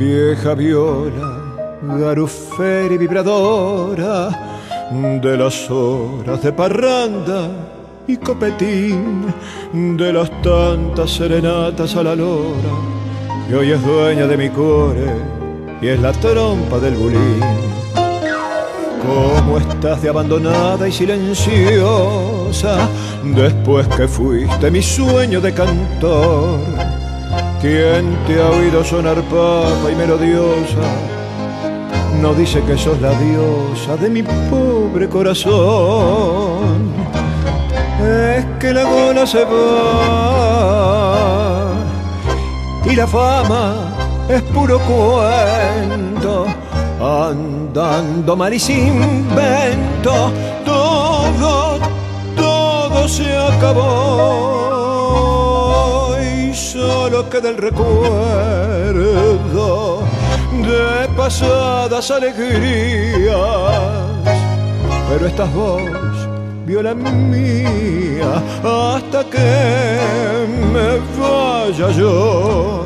vieja viola, garufera y vibradora de las horas de parranda y copetín, de las tantas serenatas a la lora, que hoy es dueña de mi core y es la trompa del bulín. ¿Cómo estás de abandonada y silenciosa después que fuiste mi sueño de cantor? ¿Quién te ha oído sonar papa y melodiosa? No dice que sos la diosa de mi pobre corazón. Es que la gola se va y la fama es puro cuento. Andando mal y sin vento, todo, todo se acabó solo queda el recuerdo de pasadas alegrías. Pero estás vos, viola mía, hasta que me vaya yo.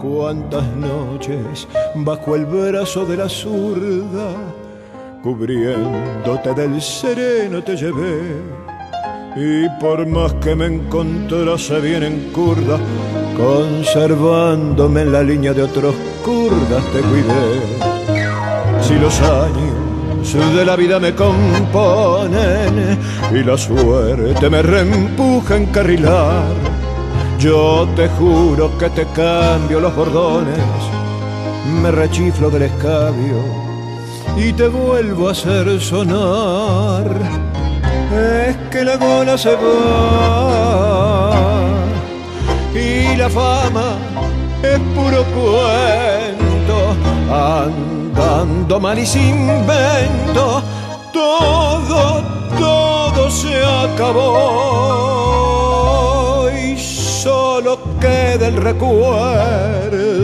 Cuántas noches bajo el brazo de la zurda, cubriéndote del sereno te llevé. Y por más que me encontrase bien en curda, conservándome en la línea de otros curdas te cuidé. Si los años de la vida me componen y la suerte me reempuja a encarrilar, yo te juro que te cambio los bordones, me rechiflo del escabio y te vuelvo a hacer sonar. Es que la gola se va y la fama es puro cuento, andando mal y sin vento, todo, todo se acabó y solo queda el recuerdo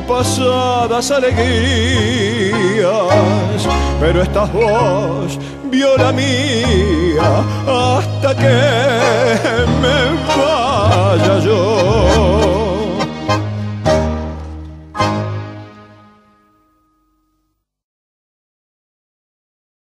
pasadas alegrías, pero estás vos, viola mía, hasta que me vaya yo.